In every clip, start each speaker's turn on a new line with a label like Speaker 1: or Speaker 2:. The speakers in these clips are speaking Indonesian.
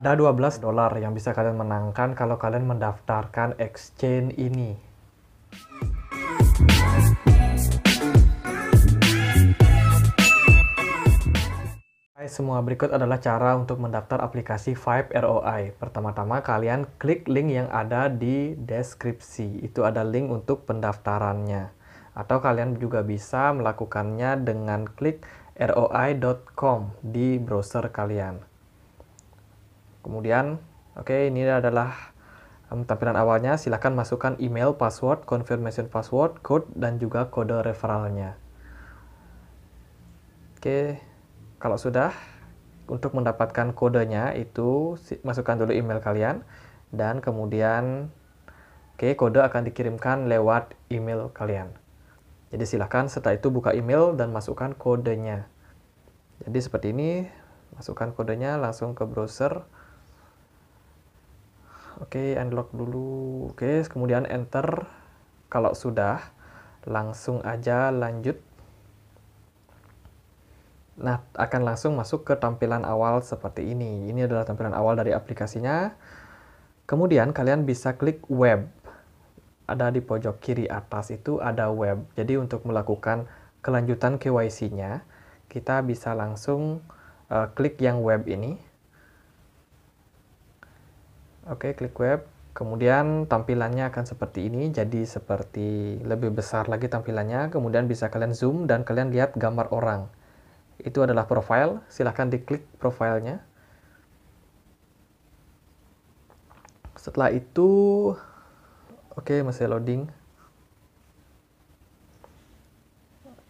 Speaker 1: Ada 12 dolar yang bisa kalian menangkan kalau kalian mendaftarkan exchange ini. Hai semua, berikut adalah cara untuk mendaftar aplikasi Vibe ROI. Pertama-tama kalian klik link yang ada di deskripsi. Itu ada link untuk pendaftarannya. Atau kalian juga bisa melakukannya dengan klik roi.com di browser kalian. Kemudian, oke okay, ini adalah um, tampilan awalnya. Silahkan masukkan email, password, confirmation password, code, dan juga kode referralnya. Oke, okay, kalau sudah, untuk mendapatkan kodenya itu masukkan dulu email kalian dan kemudian oke okay, kode akan dikirimkan lewat email kalian. Jadi silahkan setelah itu buka email dan masukkan kodenya. Jadi seperti ini, masukkan kodenya langsung ke browser. Oke, unlock dulu. Oke, kemudian enter. Kalau sudah, langsung aja lanjut. Nah, akan langsung masuk ke tampilan awal seperti ini. Ini adalah tampilan awal dari aplikasinya. Kemudian kalian bisa klik web. Ada di pojok kiri atas itu ada web. Jadi untuk melakukan kelanjutan KYC-nya, kita bisa langsung uh, klik yang web ini. Oke, klik web. Kemudian tampilannya akan seperti ini, jadi seperti lebih besar lagi tampilannya. Kemudian bisa kalian zoom dan kalian lihat gambar orang. Itu adalah profile, silahkan diklik profilnya. Setelah itu, oke okay, masih loading.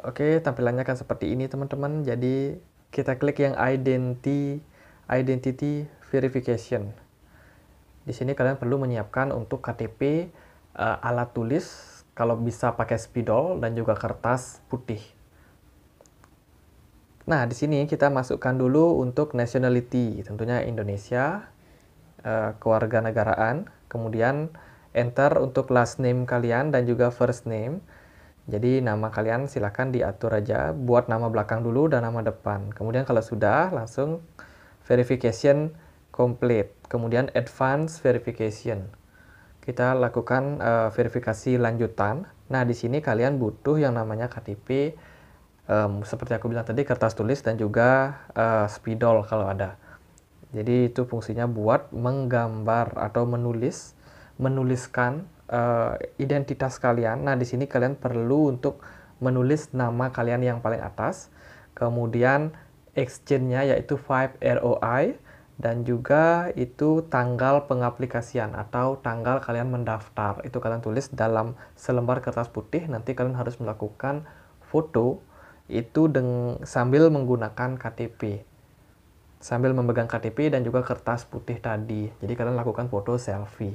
Speaker 1: Oke, tampilannya akan seperti ini teman-teman. Jadi kita klik yang identity identity verification. Di sini kalian perlu menyiapkan untuk KTP uh, eh, alat tulis kalau bisa pakai spidol dan juga kertas putih. Nah, di sini kita masukkan dulu untuk nationality, tentunya Indonesia, uh, kewarganegaraan, kemudian enter untuk last name kalian dan juga first name. Jadi nama kalian silahkan diatur aja, buat nama belakang dulu dan nama depan. Kemudian kalau sudah, langsung verification complete. Kemudian advance verification. Kita lakukan uh, verifikasi lanjutan. Nah, di sini kalian butuh yang namanya KTP, um, seperti aku bilang tadi, kertas tulis dan juga uh, spidol kalau ada. Jadi itu fungsinya buat menggambar atau menulis, menuliskan uh, identitas kalian. Nah, di sini kalian perlu untuk menulis nama kalian yang paling atas. Kemudian exchange-nya yaitu 5 ROI dan juga itu tanggal pengaplikasian atau tanggal kalian mendaftar. Itu kalian tulis dalam selembar kertas putih. Nanti kalian harus melakukan foto itu deng sambil menggunakan KTP sambil memegang KTP dan juga kertas putih tadi. Jadi kalian lakukan foto selfie.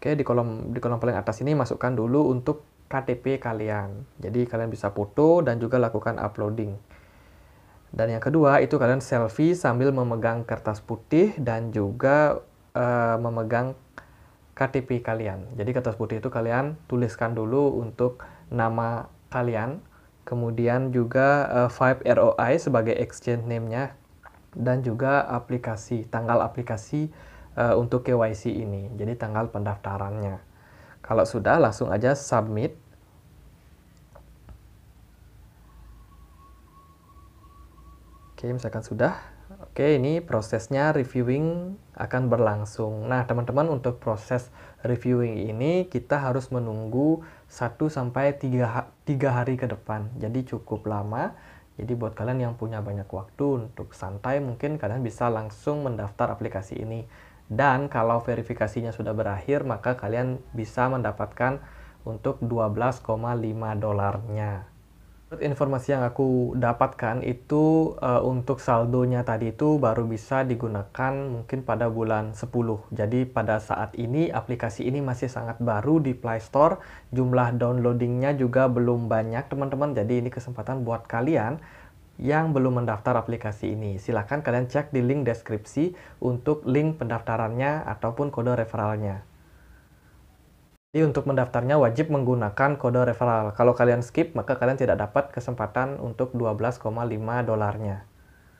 Speaker 1: Oke di kolom di kolom paling atas ini masukkan dulu untuk KTP kalian. Jadi kalian bisa foto dan juga lakukan uploading dan yang kedua itu kalian selfie sambil memegang kertas putih dan juga uh, memegang KTP kalian. Jadi kertas putih itu kalian tuliskan dulu untuk nama kalian, kemudian juga uh, Vibe ROI sebagai exchange name-nya dan juga aplikasi, tanggal aplikasi uh, untuk KYC ini. Jadi tanggal pendaftarannya. Kalau sudah langsung aja submit Oke, misalkan sudah. Oke, ini prosesnya reviewing akan berlangsung. Nah, teman-teman untuk proses reviewing ini kita harus menunggu 1 sampai 3 3 hari ke depan. Jadi cukup lama. Jadi buat kalian yang punya banyak waktu untuk santai mungkin kalian bisa langsung mendaftar aplikasi ini. Dan kalau verifikasinya sudah berakhir, maka kalian bisa mendapatkan untuk 12,5 dolarnya. Informasi yang aku dapatkan itu uh, untuk saldonya tadi itu baru bisa digunakan mungkin pada bulan 10. Jadi pada saat ini aplikasi ini masih sangat baru di Play Store. Jumlah downloadingnya juga belum banyak teman-teman. Jadi ini kesempatan buat kalian yang belum mendaftar aplikasi ini. Silahkan kalian cek di link deskripsi untuk link pendaftarannya ataupun kode referralnya. Jadi untuk mendaftarnya wajib menggunakan kode referral. Kalau kalian skip, maka kalian tidak dapat kesempatan untuk 12,5 dolarnya.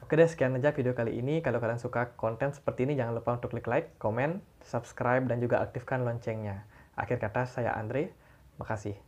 Speaker 1: Oke deh, sekian aja video kali ini. Kalau kalian suka konten seperti ini, jangan lupa untuk klik like, komen, subscribe, dan juga aktifkan loncengnya. Akhir kata, saya Andre. Makasih.